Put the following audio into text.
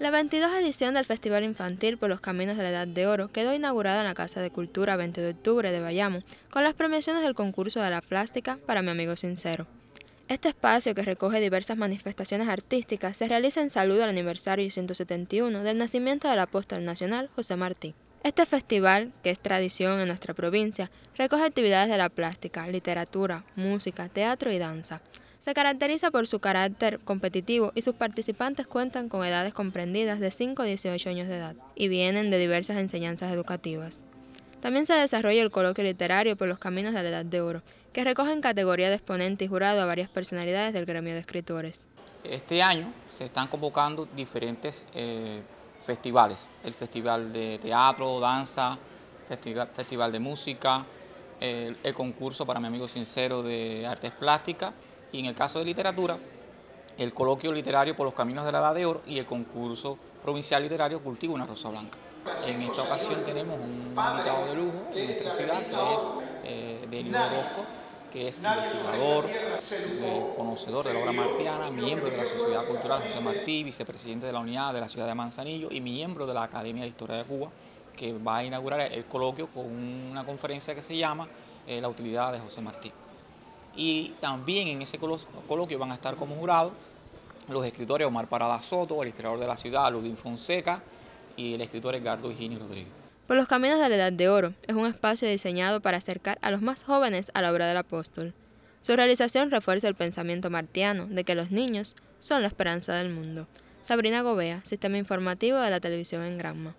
La 22 edición del Festival Infantil por los Caminos de la Edad de Oro quedó inaugurada en la Casa de Cultura 20 de octubre de Bayamo con las premiaciones del concurso de la plástica para mi amigo sincero. Este espacio, que recoge diversas manifestaciones artísticas, se realiza en saludo al aniversario 171 del nacimiento del apóstol nacional José Martí. Este festival, que es tradición en nuestra provincia, recoge actividades de la plástica, literatura, música, teatro y danza. Se caracteriza por su carácter competitivo y sus participantes cuentan con edades comprendidas de 5 a 18 años de edad y vienen de diversas enseñanzas educativas. También se desarrolla el coloquio literario por los caminos de la Edad de Oro, que recoge en categoría de exponente y jurado a varias personalidades del gremio de escritores. Este año se están convocando diferentes eh, festivales, el Festival de Teatro, Danza, Festival, de Música, el concurso para mi amigo sincero de Artes Plásticas y en el caso de literatura, el coloquio literario por los caminos de la edad de oro y el concurso provincial literario Cultivo una Rosa Blanca. En esta ocasión tenemos un invitado de lujo en nuestra ciudad que es eh, Delio que es investigador, eh, conocedor de la obra martiana, miembro de la Sociedad Cultural José Martí, vicepresidente de la unidad de la ciudad de Manzanillo y miembro de la Academia de Historia de Cuba, que va a inaugurar el coloquio con una conferencia que se llama eh, La utilidad de José Martí. Y también en ese coloquio van a estar como jurados los escritores Omar Parada Soto, el historiador de la ciudad, Ludín Fonseca, y el escritor Edgardo Higinio Rodríguez. Por los Caminos de la Edad de Oro es un espacio diseñado para acercar a los más jóvenes a la obra del apóstol. Su realización refuerza el pensamiento martiano de que los niños son la esperanza del mundo. Sabrina Gobea, Sistema Informativo de la Televisión en Granma.